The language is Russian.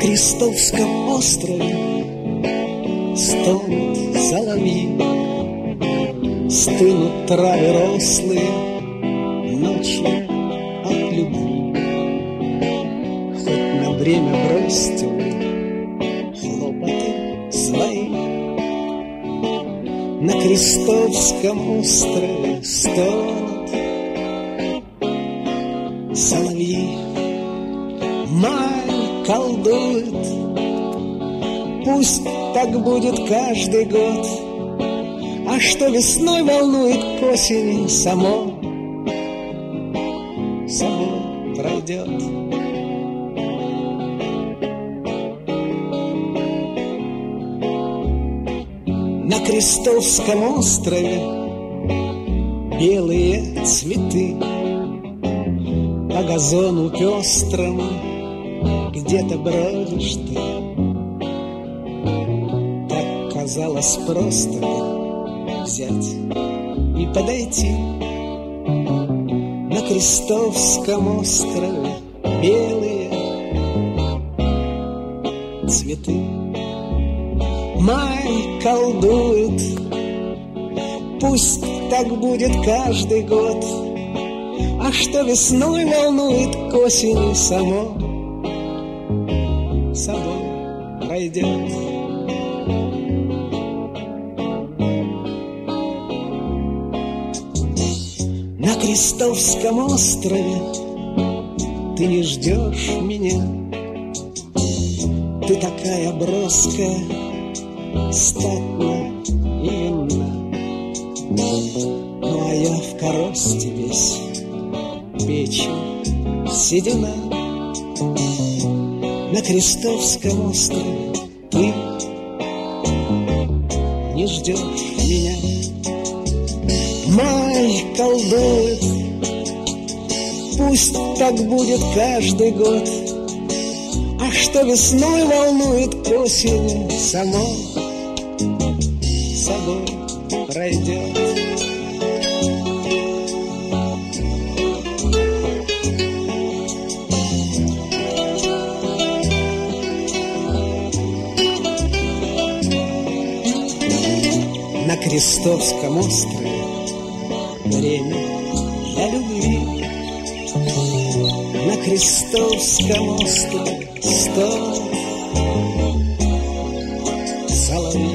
Крестовском острове Стонут соловьи Стынут травы рослые Ночью от любви. Хоть на время бросьте вы Хлопоты свои. На Крестовском острове Стонут соловьи. Май колдует. Пусть так будет каждый год. А что весной волнует к осени само Само пройдет. На Крестовском острове Белые цветы По газону пестрому Где-то бродишь ты. Так казалось просто Взять и подойти На Крестовском острове. Белые цветы Май колдует Пусть так будет каждый год. А что весной волнует к осени само Собой пройдет. На Крестовском острове Ты не ждешь меня. Ты такая броская статно и юна. Ну а я в коросте весь печень седина На Крестовском острове. Ты не ждешь меня. Май колдует Пусть так будет каждый год. А что весной волнует к осени само собой пройдет. на Крестовском острове время для любви. На Крестовском острове сто соловьев.